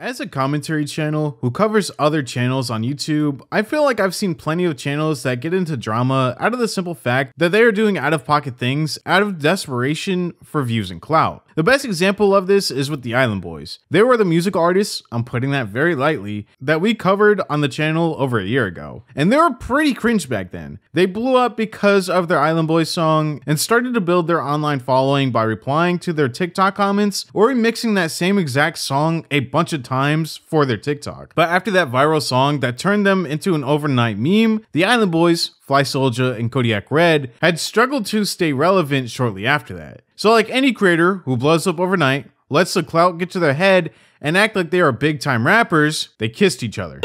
As a commentary channel who covers other channels on YouTube, I feel like I've seen plenty of channels that get into drama out of the simple fact that they are doing out of pocket things out of desperation for views and clout. The best example of this is with the Island Boys. They were the music artists, I'm putting that very lightly, that we covered on the channel over a year ago. And they were pretty cringe back then. They blew up because of their Island Boys song and started to build their online following by replying to their TikTok comments or remixing that same exact song a bunch of times for their TikTok. But after that viral song that turned them into an overnight meme, the Island Boys, Flyysoulja, and Kodiyakredd had struggled to stay relevant shortly after that. So, like any creator who blows up overnight, lets the clout get to their head, and act like they are big time rappers, they kissed each other.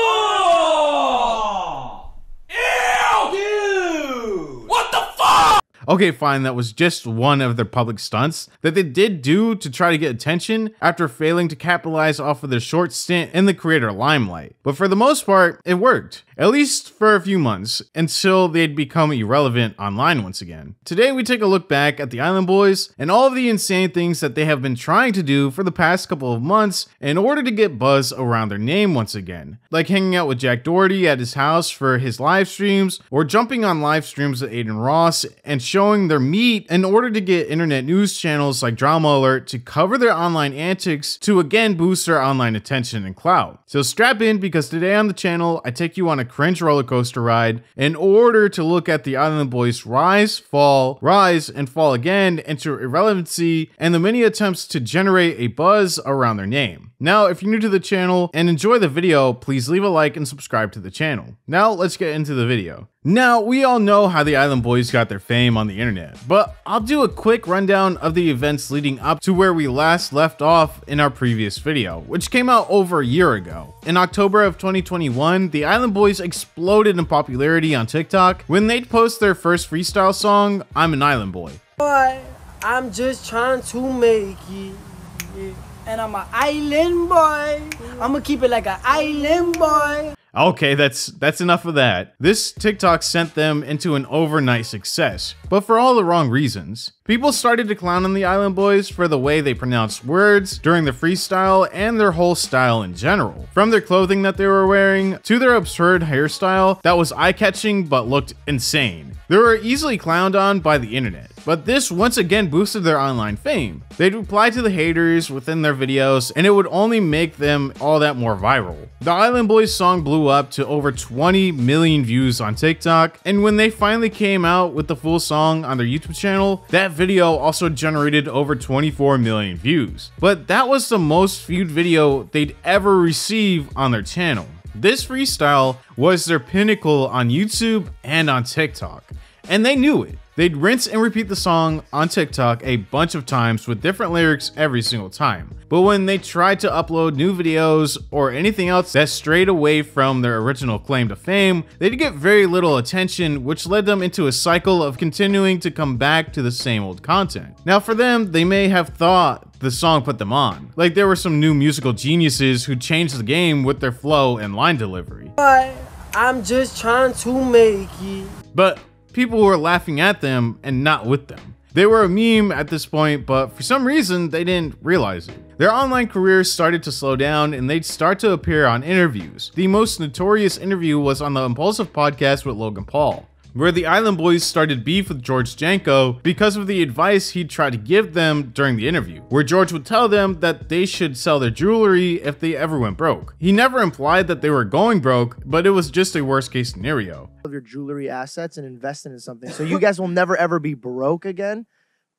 Okay, fine, that was just one of their public stunts that they did do to try to get attention after failing to capitalize off of their short stint in the creator limelight. But for the most part, it worked, at least for a few months, until they'd become irrelevant online once again. Today, we take a look back at the Island Boys and all of the insane things that they have been trying to do for the past couple of months in order to get buzz around their name once again, like hanging out with Jack Doherty at his house for his live streams, or jumping on live streams with Adin Ross and showing their meat in order to get internet news channels like Drama Alert to cover their online antics to again boost their online attention and clout. So strap in because today on the channel, I take you on a cringe roller coaster ride in order to look at the Island Boys rise, fall, rise, and fall again into irrelevancy and the many attempts to generate a buzz around their name. Now, if you're new to the channel and enjoy the video, please leave a like and subscribe to the channel. Now, let's get into the video. Now, we all know how the Island Boys got their fame on the internet, but I'll do a quick rundown of the events leading up to where we last left off in our previous video, which came out over a year ago. In October of 2021, the Island Boys exploded in popularity on TikTok when they'd post their first freestyle song, I'm an Island Boy. boy. I'm just trying to make it. And I'm an island boy. I'ma keep it like an island boy. Okay, that's that's enough of that. This TikTok sent them into an overnight success, but for all the wrong reasons. People started to clown on the Island Boys for the way they pronounced words during the freestyle and their whole style in general. From their clothing that they were wearing to their absurd hairstyle that was eye-catching but looked insane. They were easily clowned on by the internet, but this once again boosted their online fame. They'd reply to the haters within their videos, and it would only make them all that more viral. The Island Boys song blew up to over 20 million views on TikTok, and when they finally came out with the full song on their YouTube channel, that video also generated over 24 million views. But that was the most viewed video they'd ever receive on their channel. This freestyle was their pinnacle on YouTube and on TikTok, and they knew it. They'd rinse and repeat the song on TikTok a bunch of times with different lyrics every single time. But when they tried to upload new videos or anything else that strayed away from their original claim to fame, they'd get very little attention, which led them into a cycle of continuing to come back to the same old content. Now, for them, they may have thought the song put them on. Like there were some new musical geniuses who changed the game with their flow and line delivery. Boy, I'm just trying to make it. But people were laughing at them and not with them. They were a meme at this point, but for some reason, they didn't realize it. Their online careers started to slow down and they'd start to appear on interviews. The most notorious interview was on the Impulsive podcast with Logan Paul where the Island Boys started beef with George Janko because of the advice he'd tried to give them during the interview, where George would tell them that they should sell their jewelry if they ever went broke. He never implied that they were going broke, but it was just a worst case scenario. of your jewelry assets and invest into something. So you guys will never ever be broke again.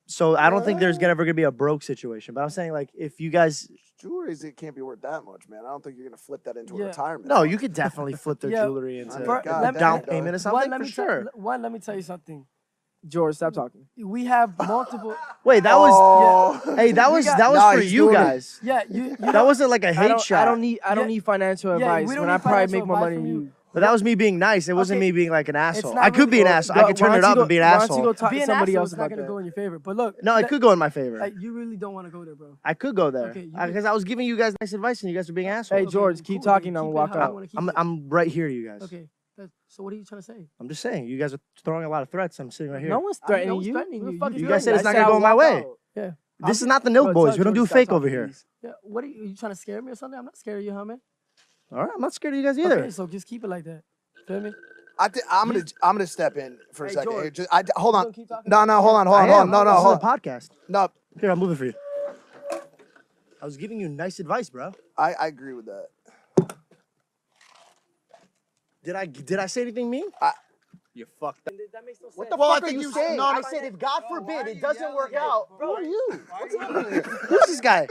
So I don't think there's gonna ever gonna be a broke situation. But I'm saying like if you guys Jewelry it can't be worth that much, man. I don't think you're gonna flip that into Yeah. a retirement. no, you could definitely flip their Yeah. jewelry into For- a let me- down let- payment or something let for me tell- sure. one, let me tell you something. George, stop talking. We have multiple. Wait, that was Oh. hey, that was got- that was Nah, for he's you doing it. guys. yeah, you. you That wasn't like a I hate don't, shot. I don't need I don't Yeah. need financial Yeah, advice we don't when I need probably financial make more advice money from than you. you. But that was me being nice. It wasn't Okay. me being like an asshole. not I could be an really- asshole. I could turn it you up go- and be an why don't you asshole. go talk Being to an somebody asshole else is not about gonna that? go in your favor. But look, No, it that- could go in my favor. Like, you really don't want to go there, bro. I could go there Okay, you because could- I was giving you guys nice advice and you guys were being assholes. Hey, Okay, George, keep cool, talking, then I'm keep gonna walk out. I'm. I'm right here, you guys. Okay. that- So what are you trying to say? I'm just saying, you guys are throwing a lot of threats. I'm sitting right here. No one's I- no threatening one's you. threatening What the you. You is You guys said it's not gonna go my way. Yeah. This is not the Nelk Boys. We don't do fake over here. Yeah, what are you, you trying to scare me or something? I'm not scared of you, huh, man? All right, I'm not scared of you guys either. Okay, so just keep it like that. Feel me? I thi- I'm gonna I'm gonna step in for a Hey, second. George. here. Just, I, hold on. keep talking? No, no, hold on, hold on, I hold am. on. No, no, this hold is on. a podcast. No, Here, I'm moving for you. I was giving you nice advice, bro. I, I agree with that. Did I did I say anything mean? I- you fucked up. That makes no sense. What the Well, I fuck are you you- saying? no, I said if God forbid it doesn't work at out. Bro, Who are you? What's happening? Who's this guy?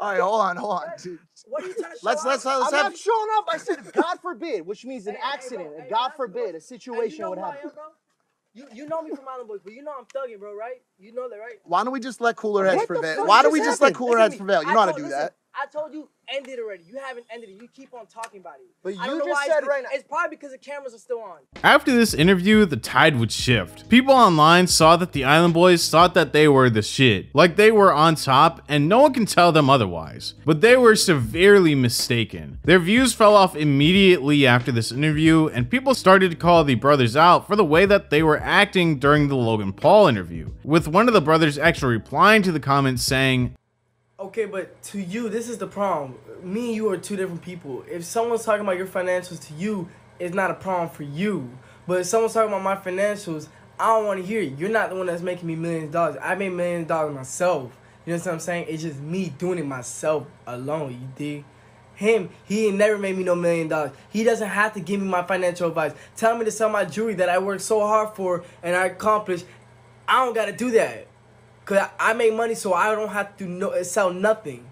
All right, hold on, hold on. Dude, What are you trying to show Let's off? let's let's I'm have. not showing up. I said if God forbid, which means an Hey, hey, accident. bro, If hey, God that's forbid a situation you know would happen. am. You you know me from Island Boys, but you know I'm thugging, bro, right? You know that, right? Why don't we just let cooler heads What prevail? Why don't we just let cooler heads prevail? You know how to do that. I told you end it already. You haven't ended it. You keep on talking about it. But I you don't know just why said it's- right now- It's probably because the cameras are still on. After this interview, the tide would shift. People online saw that the Island Boys thought that they were the shit, like they were on top, and no one can tell them otherwise. But they were severely mistaken. Their views fell off immediately after this interview, and people started to call the brothers out for the way that they were acting during the Logan Paul interview, with one of the brothers actually replying to the comments saying, Okay, but to you, this is the problem. Me and you are two different people. If someone's talking about your financials to you, it's not a problem for you. But if someone's talking about my financials, I don't want to hear it. You're not the one that's making me millions of dollars. I made millions of dollars myself. You know what I'm saying? It's just me doing it myself alone. You dig? Him, he ain't never made me no million dollars. He doesn't have to give me my financial advice. Tell me to sell my jewelry that I worked so hard for and I accomplished. I don't gotta do that. Cause I make money so I don't have to sell nothing.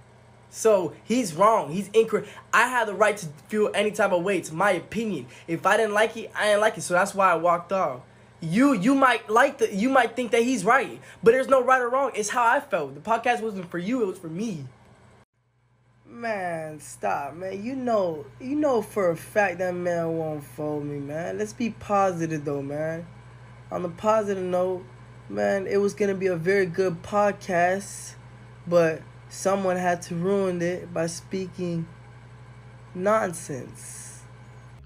So he's wrong. He's incorrect. I have the right to feel any type of way. It's my opinion. If I didn't like it, I didn't like it. So that's why I walked off. You you might like the you might think that he's right, but there's no right or wrong. It's how I felt. The podcast wasn't for you. It was for me. Man, stop, man. You know, you know for a fact that man won't fold me, man. Let's be positive though, man. On the positive note, man, it was gonna be a very good podcast, but someone had to ruin it by speaking nonsense.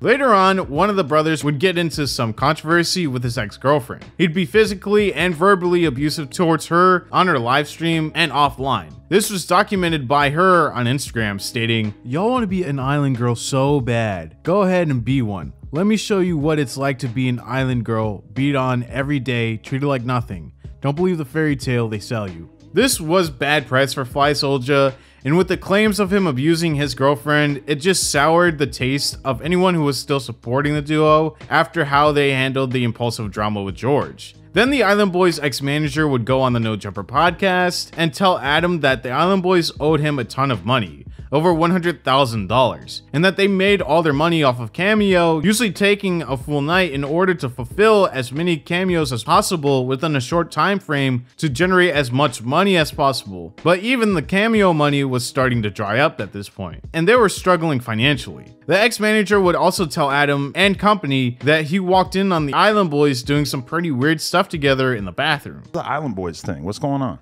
Later on, one of the brothers would get into some controversy with his ex girlfriend. He'd be physically and verbally abusive towards her on her live stream and offline. This was documented by her on Instagram, stating, Y'all want to be an island girl so bad. Go ahead and be one. Let me show you what it's like to be an island girl, beat on every day, treated like nothing. Don't believe the fairy tale they sell you. This was bad press for Flyysoulja, and with the claims of him abusing his girlfriend, it just soured the taste of anyone who was still supporting the duo after how they handled the impulsive drama with George. Then the Island Boys ex manager would go on the No Jumper podcast and tell Adam that the Island Boys owed him a ton of money, over $100,000, and that they made all their money off of Cameo, usually taking a full night in order to fulfill as many cameos as possible within a short time frame to generate as much money as possible. But even the Cameo money was starting to dry up at this point, and they were struggling financially. The ex-manager would also tell Adam and company that he walked in on the Island Boys doing some pretty weird stuff together in the bathroom. The Island Boys thing. What's going on?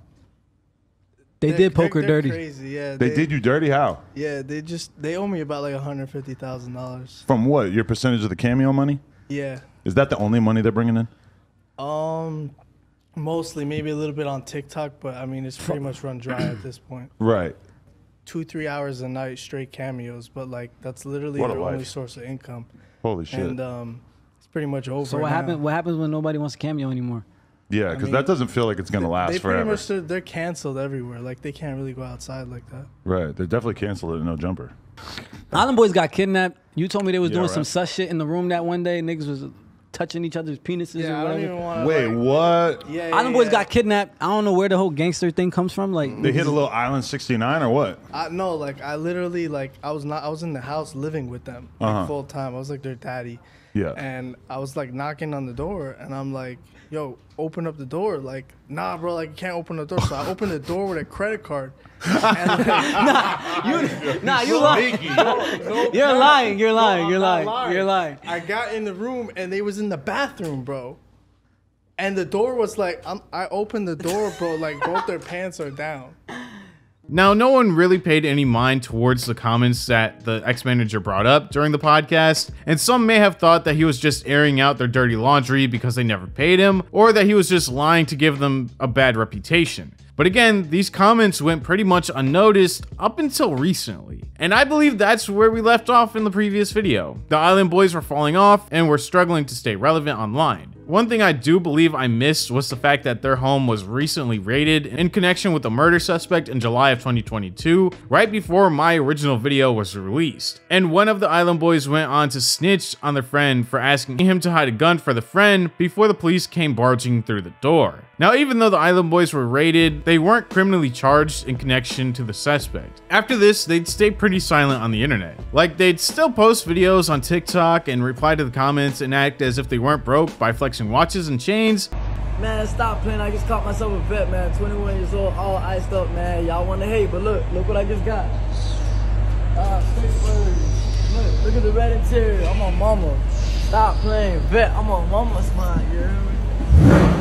They They're- did poker they're- they're dirty. Crazy, yeah. They did you dirty? How? Yeah, they just they owe me about like hundred fifty thousand dollars. From what? Your percentage of the cameo money? Yeah. Is that the only money they're bringing in? Um, mostly maybe a little bit on TikTok, but I mean it's pretty much run dry at this point. Right. Two three hours a night straight cameos, but like that's literally What a their only source of income, Holy shit. and um, it's pretty much over. So what now. happened? What happens when nobody wants a cameo anymore? Yeah, because mean, that doesn't feel like it's gonna last They pretty forever. much they're, they're canceled everywhere. Like they can't really go outside like that. right. They definitely canceled it. No jumper. Island Boys got kidnapped. You told me they was Yeah, doing some right. sus shit in the room that one day. Niggas was touching each other's penises Yeah, or I don't whatever. even want to. Wait, what? Yeah, yeah, Island Boys got kidnapped. I don't know where the whole gangster thing comes from. Like They hit a little Island 69 or what? I no, like I literally like I was not I was in the house living with them like, Uh-huh. full time. I was like their daddy. Yeah. And I was like knocking on the door and I'm like, yo, open up the door. Like, nah, bro, like you can't open the door. So I opened the door with a credit card. and like, you, nah, you lying. You're lying. You're lying. You're I'm lying. You're lying. I got in the room and they was in the bathroom, bro. And the door was like, I'm, I opened the door, bro. Like both their pants are down. Now, no one really paid any mind towards the comments that the ex manager brought up during the podcast, and some may have thought that he was just airing out their dirty laundry because they never paid him, or that he was just lying to give them a bad reputation. But again, these comments went pretty much unnoticed up until recently. And I believe that's where we left off in the previous video. The Island Boys were falling off and were struggling to stay relevant online. One thing I do believe I missed was the fact that their home was recently raided in connection with a murder suspect in July of 2022, right before my original video was released. And one of the Island Boys went on to snitch on their friend for asking him to hide a gun for the friend before the police came barging through the door. Now, even though the Island Boys were raided, they weren't criminally charged in connection to the suspect. After this, they'd stay pretty silent on the internet. Like, they'd still post videos on TikTok and reply to the comments and act as if they weren't broke by flexing watches and chains. Man, stop playing. I just caught myself a vet, man. 21 years old, all iced up, man. Y'all want to hate, but look, look what I just got. Uh, look, look at the red interior. I'm on mama. Stop playing vet. I'm on mama's mind, you hear me?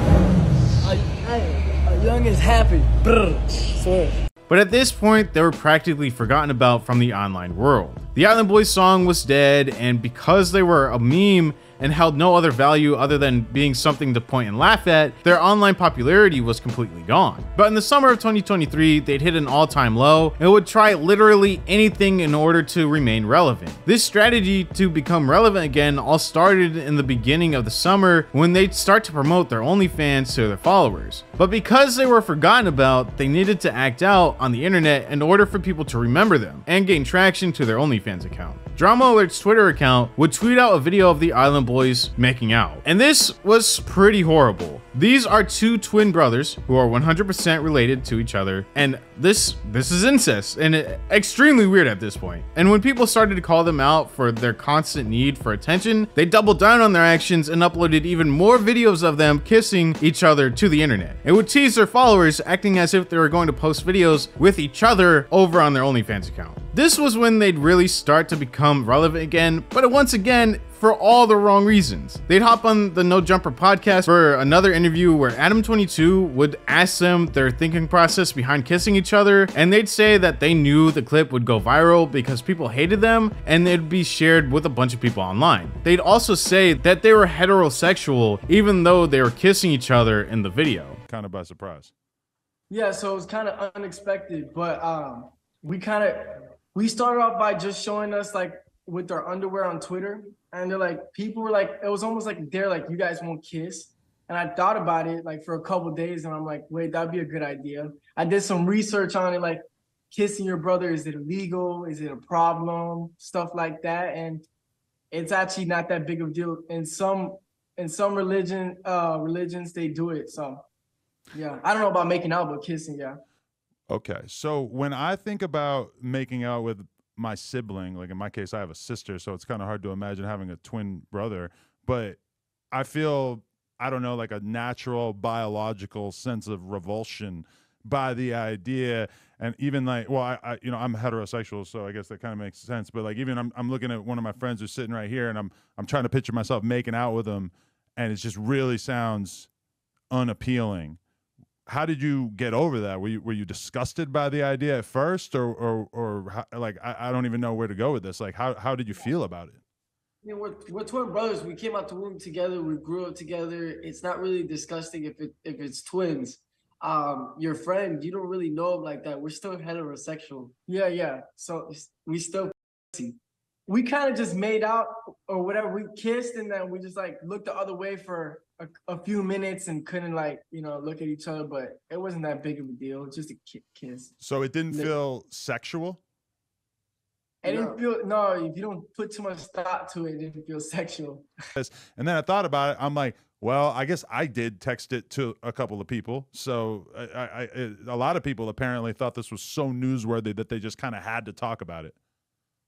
A, hey, young is happy. Brr. Swear. But at this point, they were practically forgotten about from the online world. The Island Boys song was dead, and because they were a meme and held no other value other than being something to point and laugh at, their online popularity was completely gone. But in the summer of 2023, they'd hit an all-time low and would try literally anything in order to remain relevant. This strategy to become relevant again all started in the beginning of the summer when they'd start to promote their OnlyFans to their followers. But because they were forgotten about, they needed to act out on the internet in order for people to remember them and gain traction to their OnlyFans account. Drama Alert's Twitter account would tweet out a video of the Island Boys making out. And this was pretty horrible. These are two twin brothers who are 100% related to each other, and this this is incest and extremely weird at this point. And when people started to call them out for their constant need for attention, they doubled down on their actions and uploaded even more videos of them kissing each other to the internet. It would tease their followers, acting as if they were going to post videos with each other over on their OnlyFans account. This was when they'd really start to become relevant again, but once again, for all the wrong reasons. They'd hop on the No Jumper podcast for another interview where Adam22 would ask them their thinking process behind kissing each other, and they'd say that they knew the clip would go viral because people hated them and it'd be shared with a bunch of people online. They'd also say that they were heterosexual even though they were kissing each other in the video. Kind of by surprise. Yeah, so it was kind of unexpected, but um, we kind of we started off by just showing us like with our underwear on Twitter, and they're like people were like it was almost like they're like you guys won't kiss, and I thought about it like for a couple days, and I'm like wait that'd be a good idea. I did some research on it, like kissing your brother is it illegal? Is it a problem? Stuff like that, and it's actually not that big of a deal. In some in some religion uh religions they do it, so. Yeah, I don't know about making out, but kissing, yeah. Okay. So when I think about making out with my sibling, like in my case, I have a sister, so it's kind of hard to imagine having a twin brother, but I feel, I don't know, like a natural biological sense of revulsion by the idea. And even like, well, I, I you know, I'm heterosexual, so I guess that kind of makes sense. But like, even I'm, I'm looking at one of my friends who's sitting right here, and I'm, I'm trying to picture myself making out with him, and it just really sounds unappealing how did you get over that? Were you were you disgusted by the idea at first, or or or how, like I, I don't even know where to go with this. Like how how did you feel about it? I mean, we're, we're twin brothers. We came out the womb together. We grew up together. It's not really disgusting if it if it's twins. Um, your friend, you don't really know him like that. We're still heterosexual. Yeah, yeah. So we still we kind of just made out or whatever. We kissed and then we just like looked the other way for a, a few minutes and couldn't like you know look at each other. But it wasn't that big of a deal. Just a kiss. So it didn't No. feel sexual. It didn't feel no. If you don't put too much thought to it, it didn't feel sexual. And then I thought about it. I'm like, well, I guess I did text it to a couple of people. So I, I, I it- a lot of people apparently thought this was so newsworthy that they just kind of had to talk about it.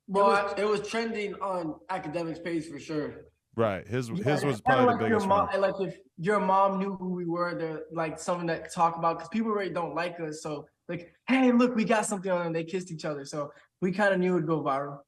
Well, I- it was trending on academics page for sure. Right. His Yeah, his was probably like the your biggest mom, one. Like if your mom knew who we were, they're like something that talk about because people really don't like us. So like, hey, look, we got something on them. They kissed each other, so we kind of knew it'd go viral.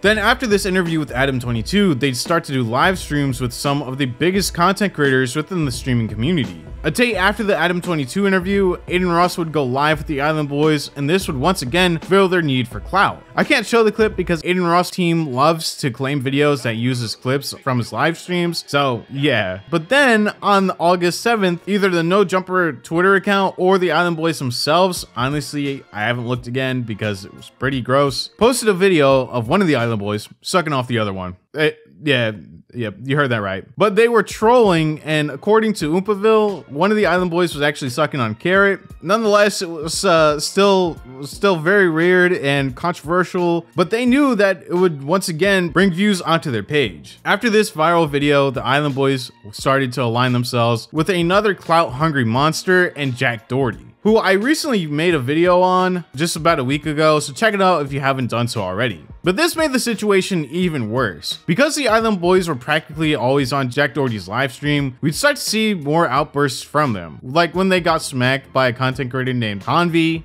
Then after this interview with Adam22, they'd start to do live streams with some of the biggest content creators within the streaming community. A day after the Adam 22 interview, Adin Ross would go live with the Island Boys, and this would once again fill their need for clout. I can't show the clip because Adin Ross' team loves to claim videos that uses clips from his live streams, so yeah. But then on August 7th, either the No Jumper Twitter account or the Island Boys themselves, honestly, I haven't looked again because it was pretty gross, posted a video of one of the Island Boys sucking off the other one. It, yeah, Yep, you heard that right. But they were trolling, and according to Oompaville, one of the Island Boys was actually sucking on Carrot. Nonetheless, it was uh, still still very weird and controversial, but they knew that it would once again bring views onto their page. After this viral video, the Island Boys started to align themselves with another clout-hungry monster and Jack Doherty who I recently made a video on just about a week ago, so check it out if you haven't done so already. But this made the situation even worse. Because the Island Boys were practically always on Jack Doherty's livestream, we'd start to see more outbursts from them, like when they got smacked by a content creator named Hanvi.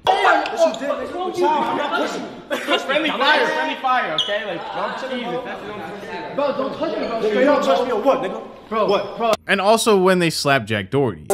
friendly fire, friendly fire, okay? Like, don't Jesus, that's Bro, don't touch me, bro. You don't touch me on what, nigga? Bro, what? Bro, And also when they slapped Jack Doherty.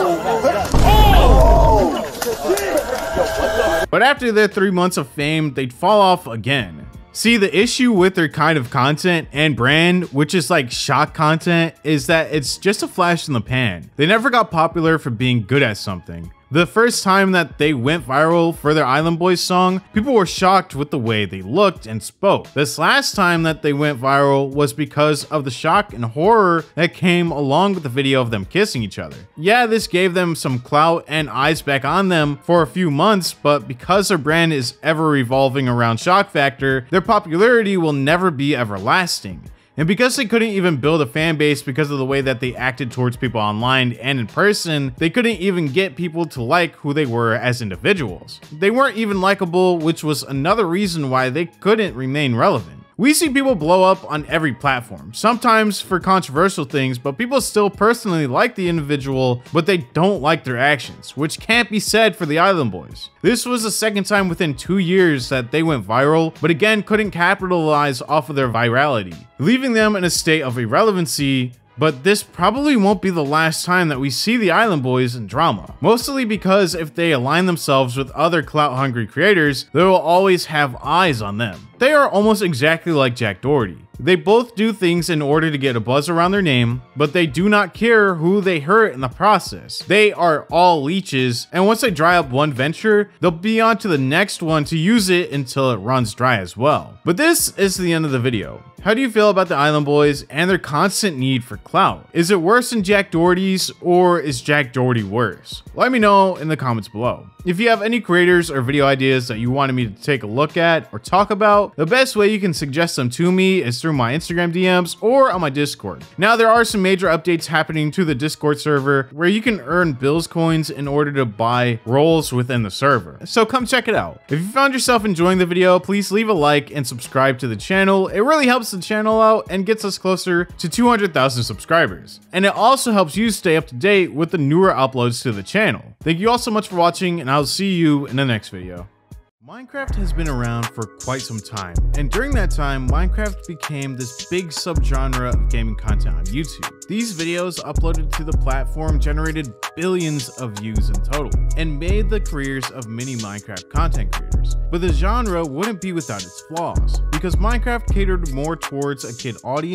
But after their three months of fame, they'd fall off again. See, the issue with their kind of content and brand, which is like shock content, is that it's just a flash in the pan. They never got popular for being good at something. The first time that they went viral for their Island Boys song, people were shocked with the way they looked and spoke. This last time that they went viral was because of the shock and horror that came along with the video of them kissing each other. Yeah, this gave them some clout and eyes back on them for a few months, but because their brand is ever revolving around shock factor, their popularity will never be everlasting. And because they couldn't even build a fan base because of the way that they acted towards people online and in person, they couldn't even get people to like who they were as individuals. They weren't even likable, which was another reason why they couldn't remain relevant. We see people blow up on every platform, sometimes for controversial things, but people still personally like the individual, but they don't like their actions, which can't be said for the Island Boys. This was the second time within two years that they went viral, but again couldn't capitalize off of their virality, leaving them in a state of irrelevancy but this probably won't be the last time that we see the Island Boys in drama. Mostly because if they align themselves with other clout hungry creators, they will always have eyes on them. They are almost exactly like Jack Doherty. They both do things in order to get a buzz around their name, but they do not care who they hurt in the process. They are all leeches, and once they dry up one venture, they'll be on to the next one to use it until it runs dry as well. But this is the end of the video. How do you feel about the Island Boys and their constant need for clout? Is it worse than Jack Doherty's, or is Jack Doherty worse? Let me know in the comments below. If you have any creators or video ideas that you wanted me to take a look at or talk about, the best way you can suggest them to me is through my Instagram DMs or on my Discord. Now, there are some major updates happening to the Discord server where you can earn Bills coins in order to buy roles within the server. So come check it out. If you found yourself enjoying the video, please leave a like and subscribe to the channel. It really helps the channel out and gets us closer to 200,000 subscribers. And it also helps you stay up to date with the newer uploads to the channel. Thank you all so much for watching and I'll see you in the next video. Minecraft has been around for quite some time, and during that time, Minecraft became this big subgenre of gaming content on YouTube. These videos uploaded to the platform generated billions of views in total, and made the careers of many Minecraft content creators. But the genre wouldn't be without its flaws, because Minecraft catered more towards a kid audience